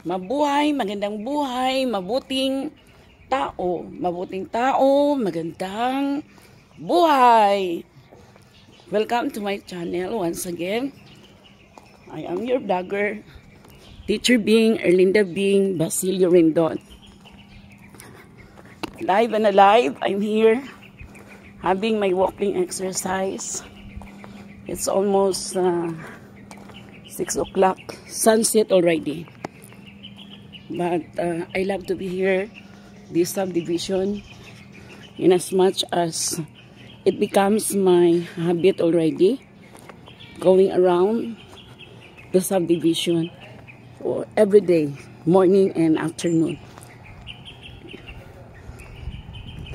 Mabuhay, magandang buhay, mabuting tao, mabuting tao, magandang buhay. Welcome to my channel once again. I am your vlogger, Teacher Bing, Erlinda Bing, Basilio Rendon. Live and alive, I'm here having my walking exercise. It's almost uh, 6 o'clock, sunset already. But uh, I love to be here, this subdivision, in as much as it becomes my habit already, going around the subdivision every day, morning and afternoon.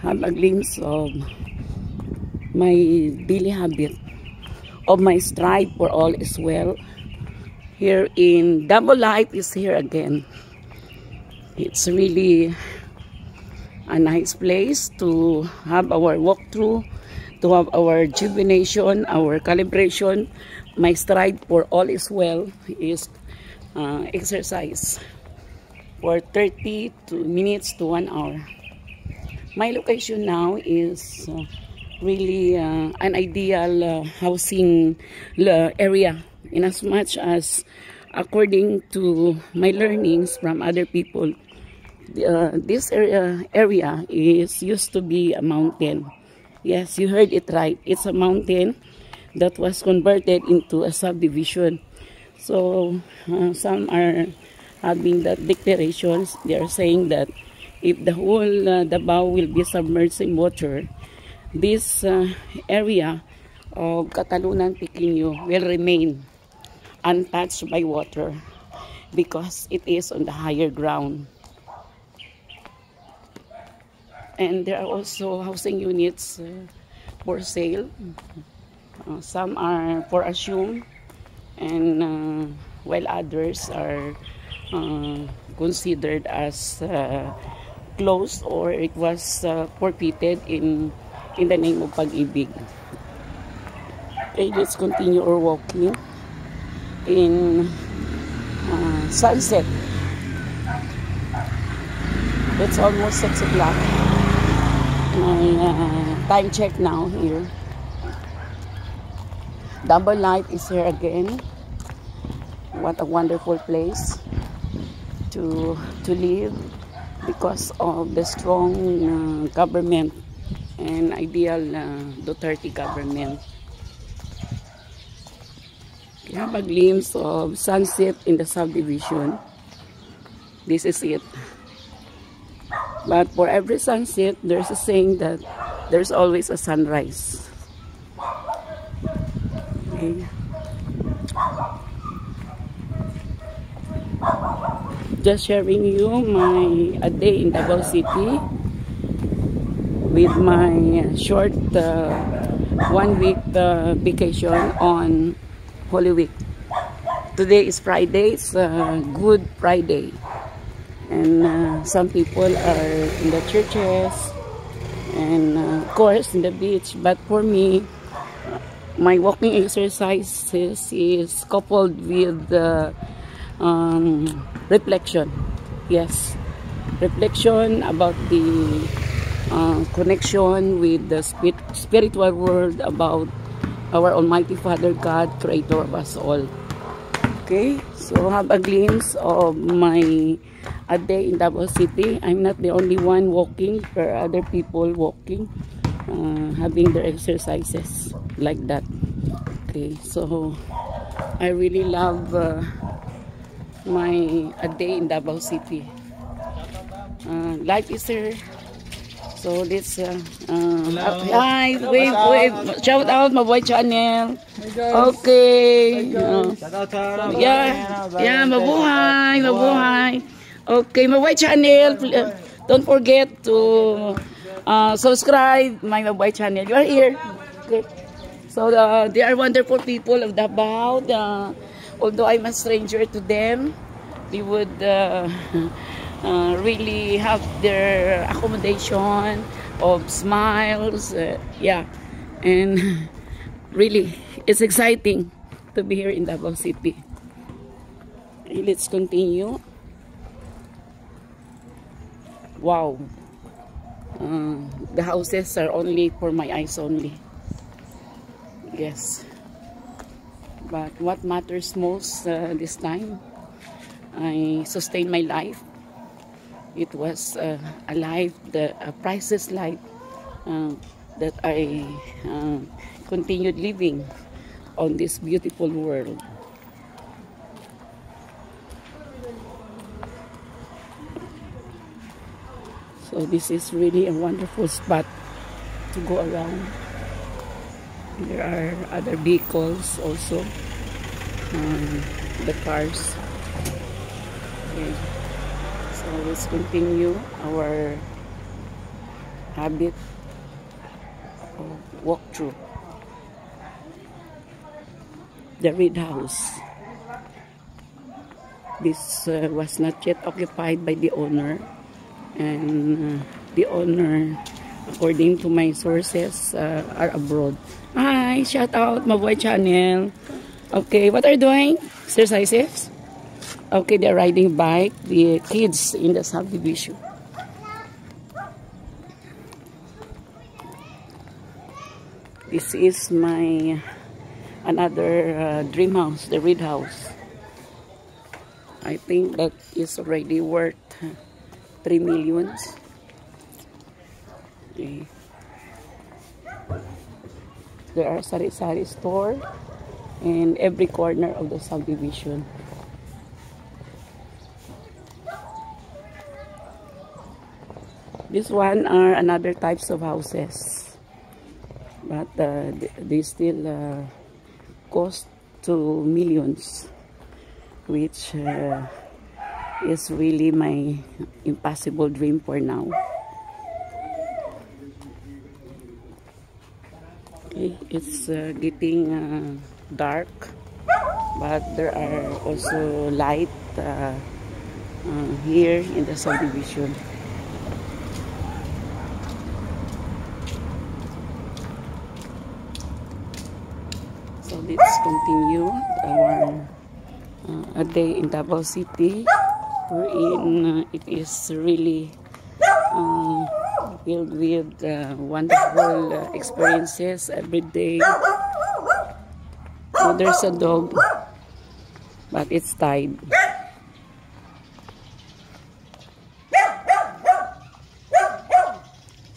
Have a glimpse of my daily habit, of my strive for all is well. Here in Davao Life is here again. It's really a nice place to have our walkthrough, to have our rejuvenation, our calibration. My stride for all is well is uh, exercise for 30 to minutes to 1 hour. My location now is uh, really uh, an ideal uh, housing uh, area in as much as according to my learnings from other people uh, this area area is used to be a mountain. Yes, you heard it right. It's a mountain that was converted into a subdivision. So uh, some are having that declarations. They are saying that if the whole uh, Davao will be submerged in water, this uh, area of Catalunan Pequeño will remain untouched by water because it is on the higher ground. And there are also housing units uh, for sale. Uh, some are for assume and uh, while others are uh, considered as uh, closed or it was uh, forfeited in in the name of pag-ibig. Okay let's continue our walking in sunset. It's almost 6 o'clock my uh, time check now here. Double light is here again. What a wonderful place to to live because of the strong uh, government and ideal uh, Duterte government. You have a glimpse of sunset in the subdivision. This is it but for every sunset, there's a saying that there's always a sunrise. Okay. Just sharing you my a day in Davao City with my short uh, one week uh, vacation on Holy Week. Today is Friday, it's Good Friday and uh, some people are in the churches and uh, of course in the beach. But for me my walking exercises is coupled with the um, reflection. Yes. Reflection about the uh, connection with the spirit, spiritual world about our almighty father god creator of us all okay so have a glimpse of my a day in Davao City. I'm not the only one walking. There are other people walking, uh, having their exercises like that. Okay, so I really love uh, my a day in Davao City. Uh, life is here. So let's uh, uh, hi, wave, wave, shout out Mabuhay channel. Okay. Uh, yeah, yeah, mabuhay, mabuhay. Okay, my channel. Don't forget to uh, subscribe my Mabuhay channel. You are here. So uh, they are wonderful people of Davao. Uh, although I'm a stranger to them, they would uh, really have their accommodation of smiles. Yeah, and really, it's exciting to be here in Davao City. Let's continue. wow uh, the houses are only for my eyes only yes but what matters most uh, this time I sustained my life it was uh, a life the a priceless life uh, that I uh, continued living on this beautiful world So this is really a wonderful spot to go around. There are other vehicles also. Um, the cars. Okay. So let's continue our habit of walkthrough. The Red House. This uh, was not yet occupied by the owner. And uh, the owner according to my sources uh, are abroad. Hi shout out Mabuhay channel. Okay what are you doing? Exercises? Okay they're riding bike the kids in the subdivision. This is my another uh, dream house the Reed house I think that is already worth 3 millions. Okay. There are sari-sari store in every corner of the subdivision. This one are another types of houses. But uh, they still uh, cost to millions which uh, is really my impossible dream for now. Okay, it's uh, getting uh, dark, but there are also light uh, uh here in the subdivision. Continue our uh, a day in Davao City wherein uh, it is really um, filled with uh, wonderful uh, experiences every day. So there's a dog, but it's tied.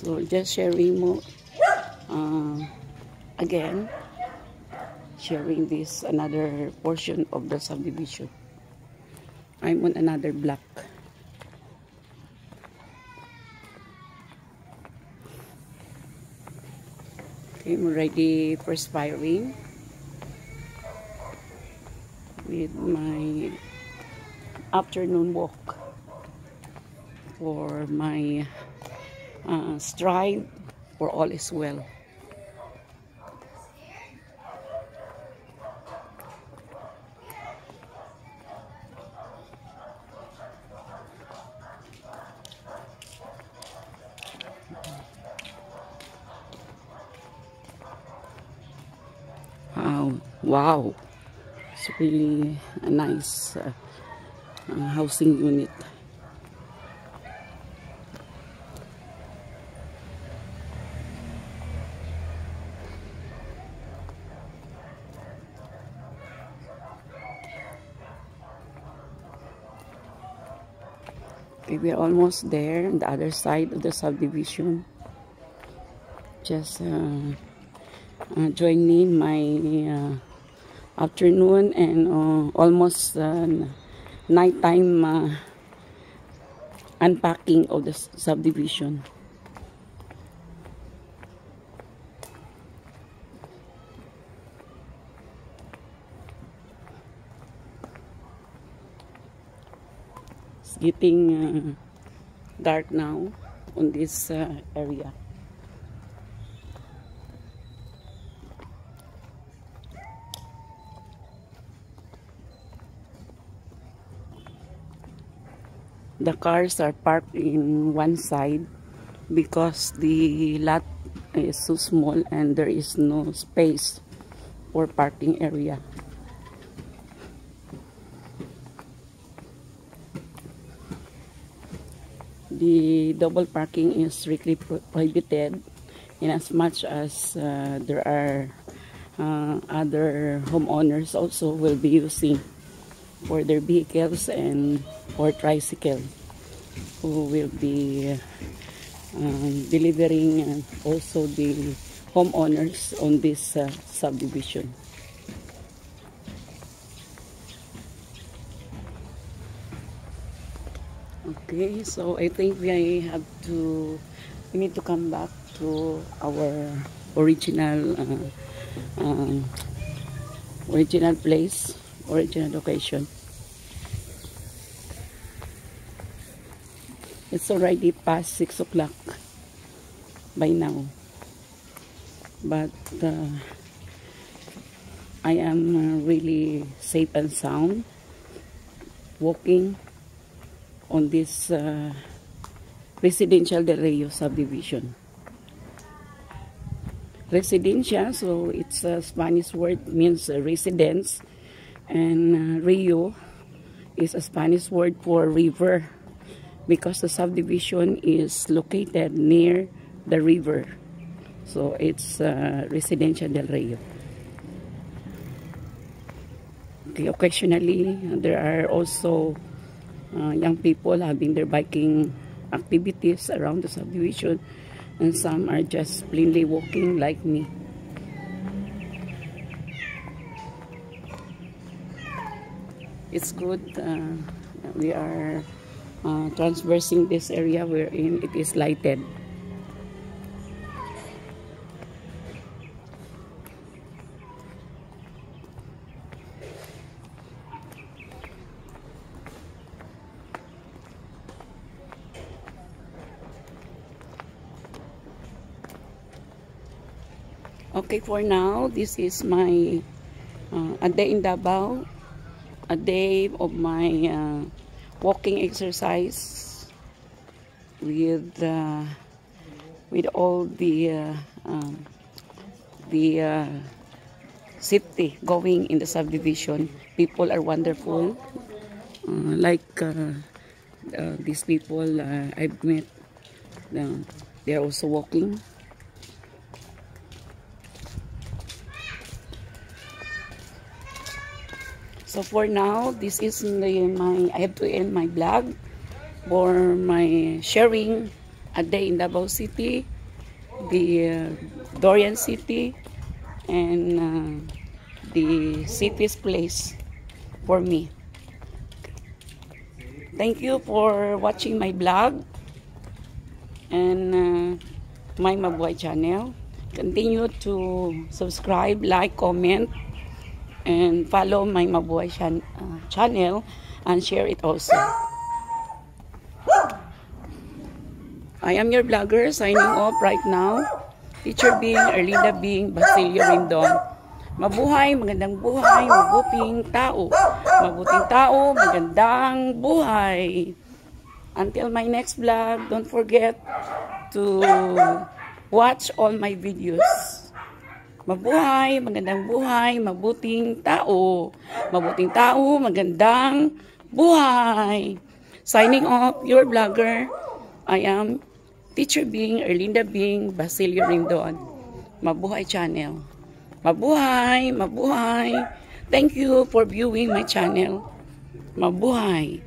So just sharing more uh, again, sharing this another portion of the subdivision. I'm on another block. I'm ready for spiring with my afternoon walk for my uh, strive for all is well. wow it's really a nice uh, uh, housing unit Okay, we're almost there on the other side of the subdivision. Just uh, uh, joining my uh, afternoon and uh, almost uh, nighttime uh, unpacking of the subdivision. It's getting uh, dark now on this uh, area. The cars are parked in one side because the lot is so small and there is no space for parking area. the double parking is strictly prohibited in as much as uh, there are uh, other homeowners also will be using for their vehicles and for tricycle who will be um, delivering also the homeowners on this uh, subdivision. Okay, so I think we have to, we need to come back to our original, uh, um, original place, original location. It's already past 6 o'clock by now. But uh, I am uh, really safe and sound walking on this uh, residential Del Rio subdivision. Residencia, so it's a Spanish word means residence and uh, Rio is a Spanish word for river because the subdivision is located near the river. So it's uh, Residencia del Rio. Okay, occasionally there are also uh, young people having their biking activities around the subdivision and some are just plainly walking like me. It's good. Uh, we are uh, transversing this area wherein it is lighted. Okay, for now, this is my uh, a day in Davao, a day of my uh, walking exercise with uh, with all the uh, um, the uh, safety going in the subdivision. People are wonderful, uh, like uh, uh, these people uh, I've met. Uh, they are also walking. So for now, this is the, my, I have to end my vlog for my sharing a day in Davao City, the uh, Durian City, and uh, the city's place for me. Thank you for watching my vlog and uh, my Mabuhay channel. Continue to subscribe, like, comment, and follow my Mabuhay chan uh, channel and share it also. I am your vlogger signing off right now. Teacher being Erlinda being Basilio Rindon. Mabuhay, magandang buhay, mabuting tao. Mabuting tao, magandang buhay. Until my next vlog, don't forget to watch all my videos. Mabuhay, magandang buhay, mabuting tao. Mabuting tao, magandang buhay. Signing off, your vlogger. I am Teacher Bing, Erlinda Bing, Basilio Rindon. Mabuhay channel. Mabuhay, mabuhay. Thank you for viewing my channel. Mabuhay.